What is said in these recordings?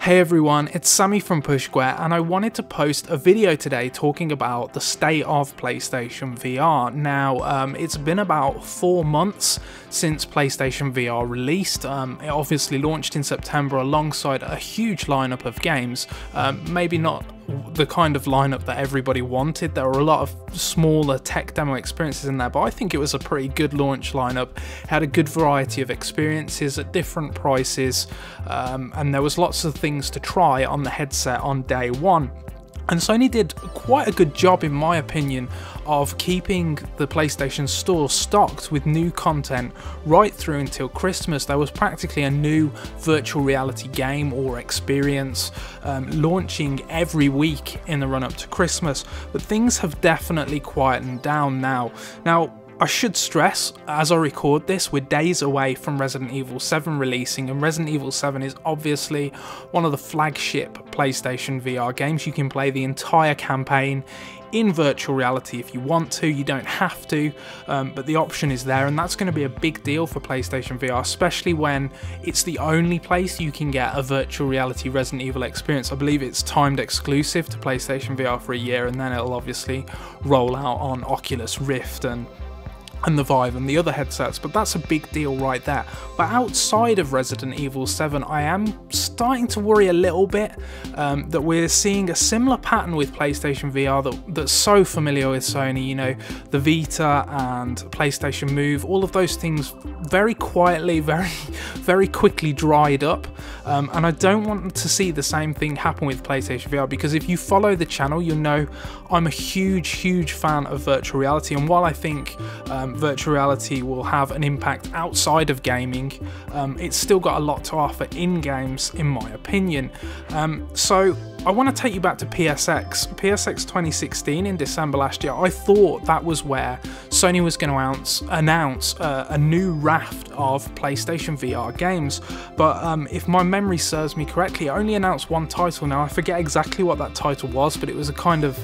Hey everyone, it's Sammy from Pushsquare and I wanted to post a video today talking about the state of PlayStation VR. Now, um, it's been about four months since PlayStation VR released. Um, it obviously launched in September alongside a huge lineup of games, um, maybe not the kind of lineup that everybody wanted. There were a lot of smaller tech demo experiences in there, but I think it was a pretty good launch lineup. It had a good variety of experiences at different prices, um, and there was lots of things to try on the headset on day one. And Sony did quite a good job, in my opinion, of keeping the PlayStation Store stocked with new content right through until Christmas. There was practically a new virtual reality game or experience um, launching every week in the run up to Christmas, but things have definitely quietened down now. Now, I should stress, as I record this, we're days away from Resident Evil 7 releasing, and Resident Evil 7 is obviously one of the flagship PlayStation VR games. You can play the entire campaign in virtual reality if you want to, you don't have to, um, but the option is there, and that's going to be a big deal for PlayStation VR, especially when it's the only place you can get a virtual reality Resident Evil experience. I believe it's timed exclusive to PlayStation VR for a year, and then it'll obviously roll out on Oculus Rift and and the Vive and the other headsets, but that's a big deal right there. But outside of Resident Evil 7, I am starting to worry a little bit um, that we're seeing a similar pattern with PlayStation VR that, that's so familiar with Sony. You know, the Vita and PlayStation Move, all of those things very quietly, very, very quickly dried up. Um, and I don't want to see the same thing happen with PlayStation VR because if you follow the channel, you'll know I'm a huge, huge fan of virtual reality. And while I think um, um, virtual reality will have an impact outside of gaming, um, it's still got a lot to offer in games, in my opinion. Um, so I want to take you back to PSX. PSX 2016 in December last year, I thought that was where Sony was going to announce, announce uh, a new raft of PlayStation VR games. But um, if my memory serves me correctly, it only announced one title. Now, I forget exactly what that title was, but it was a kind of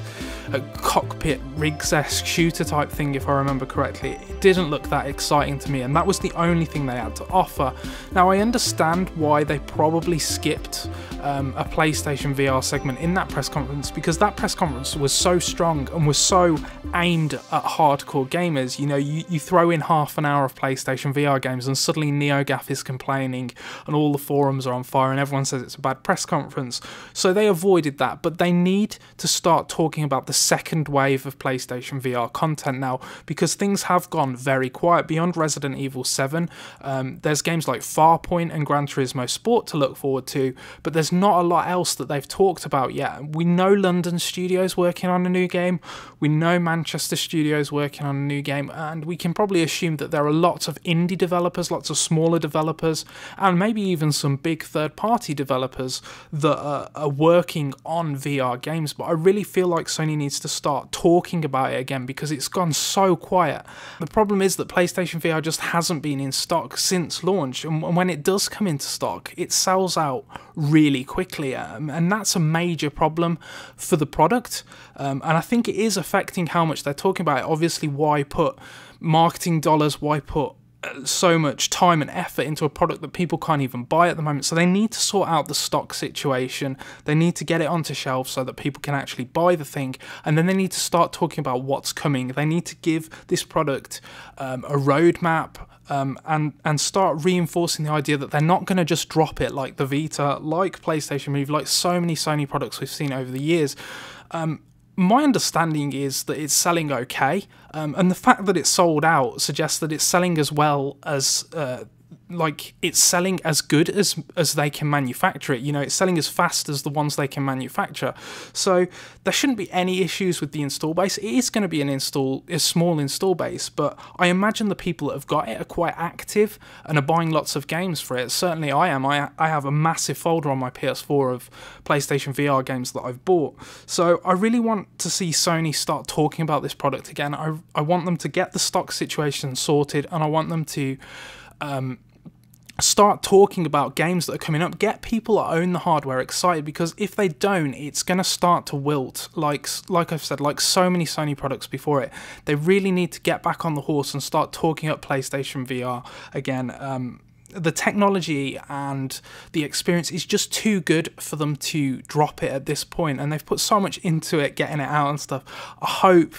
a cockpit rigs-esque shooter type thing if I remember correctly. It didn't look that exciting to me and that was the only thing they had to offer. Now I understand why they probably skipped um, a PlayStation VR segment in that press conference because that press conference was so strong and was so aimed at hardcore gamers. You know, you, you throw in half an hour of PlayStation VR games and suddenly NeoGAF is complaining and all the forums are on fire and everyone says it's a bad press conference. So they avoided that, but they need to start talking about the second wave of PlayStation VR content now because things have gone very quiet. Beyond Resident Evil 7, um, there's games like Farpoint and Gran Turismo Sport to look forward to, but there's not a lot else that they've talked about yet. We know London Studios working on a new game, we know Manchester Studios working on a new game, and we can probably assume that there are lots of indie developers, lots of smaller developers, and maybe even some big third party developers that are, are working on VR games. But I really feel like Sony needs to start talking about it again because it's gone so quiet. The problem is that PlayStation VR just hasn't been in stock since launch, and when it does come into stock, it sells out really quickly, um, and that's a major problem for the product. Um, and I think it is affecting how much they're talking about it. Obviously, why put marketing dollars, why put so much time and effort into a product that people can't even buy at the moment. So they need to sort out the stock situation. They need to get it onto shelves so that people can actually buy the thing. And then they need to start talking about what's coming. They need to give this product um, a roadmap. Um, and and start reinforcing the idea that they're not going to just drop it like the Vita, like PlayStation Move, like so many Sony products we've seen over the years. Um, my understanding is that it's selling okay, um, and the fact that it's sold out suggests that it's selling as well as uh, like it's selling as good as as they can manufacture it. You know it's selling as fast as the ones they can manufacture. So there shouldn't be any issues with the install base. It is going to be an install a small install base but i imagine the people that have got it are quite active and are buying lots of games for it. Certainly i am. I i have a massive folder on my ps4 of playstation vr games that i've bought. So i really want to see sony start talking about this product again. I i want them to get the stock situation sorted and i want them to um, start talking about games that are coming up get people that own the hardware excited because if they don't it's going to start to wilt like like I've said like so many Sony products before it they really need to get back on the horse and start talking up PlayStation VR again um, the technology and the experience is just too good for them to drop it at this point, and they've put so much into it, getting it out and stuff. I hope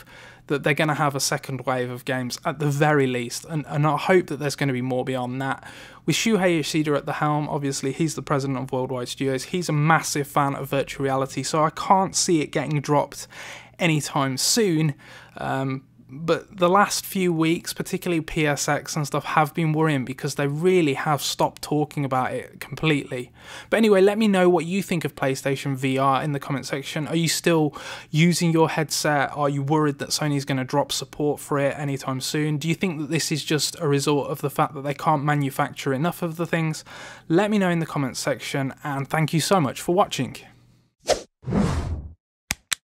that they're going to have a second wave of games at the very least, and, and I hope that there's going to be more beyond that. With Shuhei Yoshida at the helm, obviously he's the president of Worldwide Studios. He's a massive fan of virtual reality, so I can't see it getting dropped anytime soon. Um, but the last few weeks, particularly PSX and stuff, have been worrying because they really have stopped talking about it completely. But anyway, let me know what you think of PlayStation VR in the comment section. Are you still using your headset? Are you worried that Sony's going to drop support for it anytime soon? Do you think that this is just a result of the fact that they can't manufacture enough of the things? Let me know in the comments section, and thank you so much for watching.